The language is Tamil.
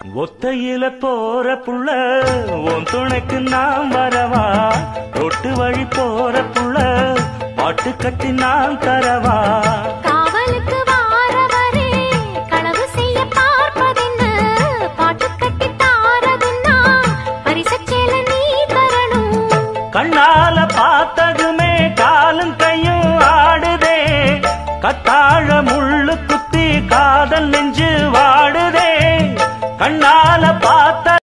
ஒத்தையில போற புள்ள உன் துணைக்கு நான் வரவா? ரொட்டு வழி போற புள்ள பாட்டு கட்டி நான் தரவா? காவலுக்கு வாரவரே களவு செய்ய கண்ணால பார்த்ததுமே காலும் கையும் ஆடுதே. கத்தாழ முள்ளு குத்தி காதல் நெஞ்சு கண்ணால பார்த்த